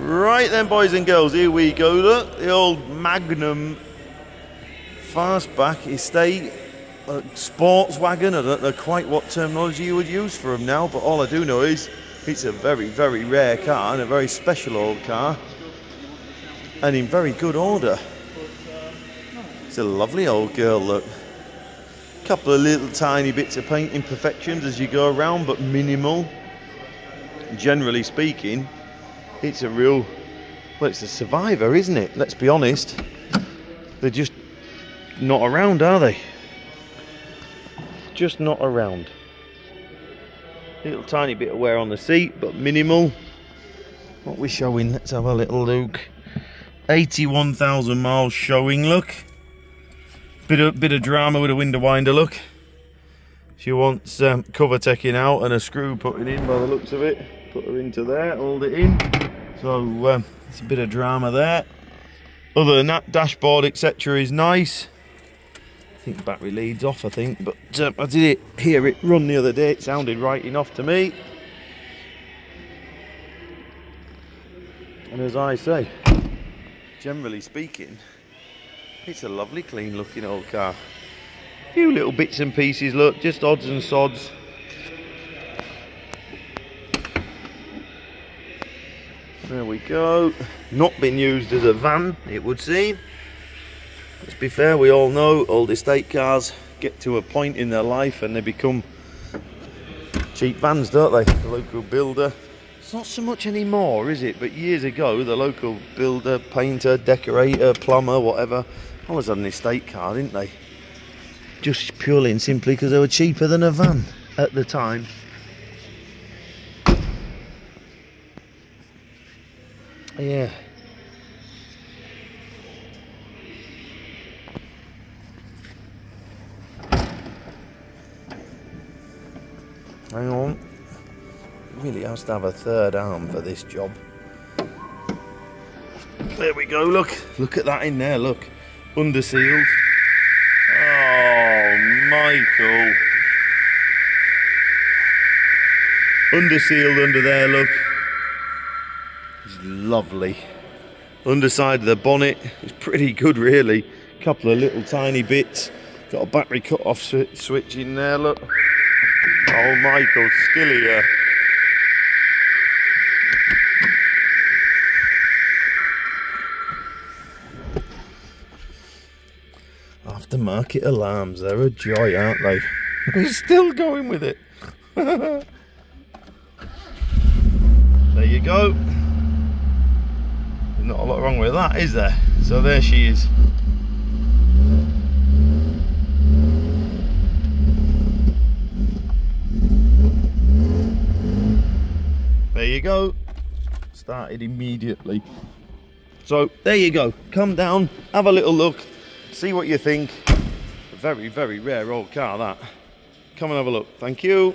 Right then, boys and girls, here we go. Look, the old Magnum Fastback Estate sports wagon. I don't know quite what terminology you would use for them now, but all I do know is it's a very, very rare car and a very special old car and in very good order. It's a lovely old girl, look. a Couple of little tiny bits of paint imperfections as you go around, but minimal. Generally speaking, it's a real, well, it's a survivor, isn't it? Let's be honest. They're just not around, are they? Just not around. Little tiny bit of wear on the seat, but minimal. What we're showing, let's have a little look. 81,000 miles showing, look. Bit of, bit of drama with a window winder, look. She wants um, cover taking out and a screw putting in by the looks of it. Put her into there, hold it in. So um, it's a bit of drama there. Other than that, dashboard, etc. is nice. I think the battery leads off, I think. But um, I did it hear it run the other day. It sounded right enough to me. And as I say, generally speaking, it's a lovely clean looking old car. A few little bits and pieces, look, just odds and sods. There we go. Not been used as a van, it would seem. Let's be fair, we all know old estate cars get to a point in their life and they become cheap vans, don't they? The local builder it's not so much anymore, is it? But years ago, the local builder, painter, decorator, plumber, whatever, always had an estate car, didn't they? Just purely and simply because they were cheaper than a van at the time. Yeah. Hang on really has to have a third arm for this job. There we go, look. Look at that in there, look. Undersealed. Oh, Michael. Undersealed under there, look. Lovely. Underside of the bonnet is pretty good, really. A couple of little tiny bits. Got a battery cut-off switch in there, look. Oh, Michael, still here. Aftermarket alarms, they're a joy, aren't they? He's still going with it. there you go. Not a lot wrong with that, is there? So there she is. There you go. Started immediately. So there you go. Come down, have a little look see what you think. Very, very rare old car, that. Come and have a look. Thank you.